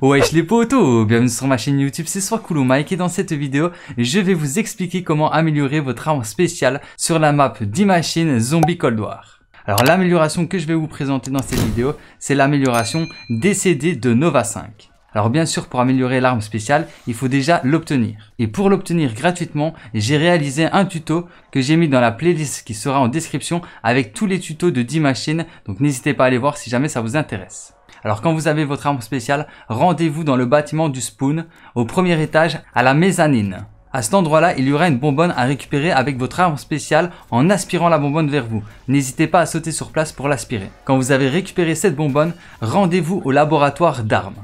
Wesh les potos, bienvenue sur ma chaîne YouTube, c'est Cool Mike et dans cette vidéo, je vais vous expliquer comment améliorer votre arme spéciale sur la map d'Imachine Zombie Cold War. Alors l'amélioration que je vais vous présenter dans cette vidéo, c'est l'amélioration DCD de Nova 5. Alors bien sûr, pour améliorer l'arme spéciale, il faut déjà l'obtenir. Et pour l'obtenir gratuitement, j'ai réalisé un tuto que j'ai mis dans la playlist qui sera en description avec tous les tutos de 10 machines. Donc n'hésitez pas à aller voir si jamais ça vous intéresse. Alors quand vous avez votre arme spéciale, rendez-vous dans le bâtiment du Spoon, au premier étage, à la mezzanine. À cet endroit-là, il y aura une bonbonne à récupérer avec votre arme spéciale en aspirant la bonbonne vers vous. N'hésitez pas à sauter sur place pour l'aspirer. Quand vous avez récupéré cette bonbonne, rendez-vous au laboratoire d'armes.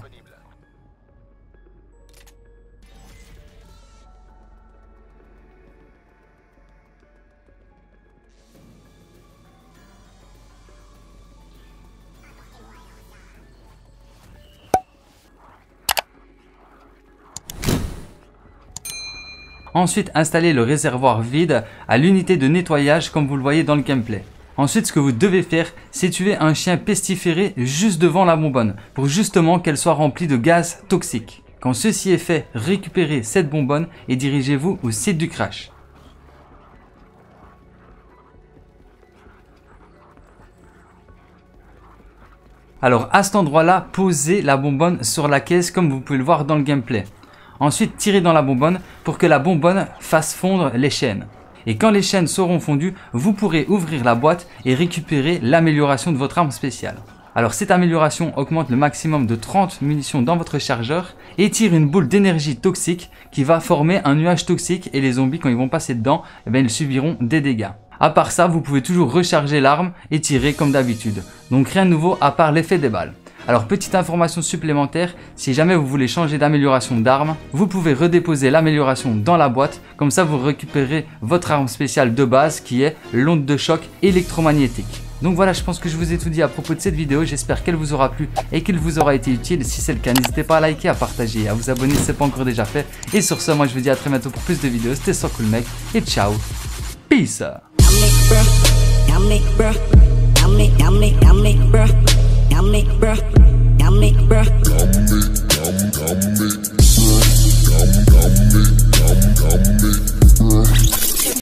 Ensuite, installez le réservoir vide à l'unité de nettoyage comme vous le voyez dans le gameplay. Ensuite, ce que vous devez faire, c'est tuer un chien pestiféré juste devant la bonbonne pour justement qu'elle soit remplie de gaz toxiques. Quand ceci est fait, récupérez cette bonbonne et dirigez-vous au site du crash. Alors à cet endroit-là, posez la bonbonne sur la caisse comme vous pouvez le voir dans le gameplay. Ensuite, tirez dans la bonbonne pour que la bonbonne fasse fondre les chaînes. Et quand les chaînes seront fondues, vous pourrez ouvrir la boîte et récupérer l'amélioration de votre arme spéciale. Alors cette amélioration augmente le maximum de 30 munitions dans votre chargeur et tire une boule d'énergie toxique qui va former un nuage toxique et les zombies quand ils vont passer dedans, eh ils subiront des dégâts. À part ça, vous pouvez toujours recharger l'arme et tirer comme d'habitude. Donc rien de nouveau à part l'effet des balles. Alors petite information supplémentaire, si jamais vous voulez changer d'amélioration d'arme, vous pouvez redéposer l'amélioration dans la boîte, comme ça vous récupérez votre arme spéciale de base qui est l'onde de choc électromagnétique. Donc voilà, je pense que je vous ai tout dit à propos de cette vidéo, j'espère qu'elle vous aura plu et qu'elle vous aura été utile. Si c'est le cas, n'hésitez pas à liker, à partager, à vous abonner si ce n'est pas encore déjà fait. Et sur ce, moi je vous dis à très bientôt pour plus de vidéos, c'était so cool mec, et ciao, peace bruh.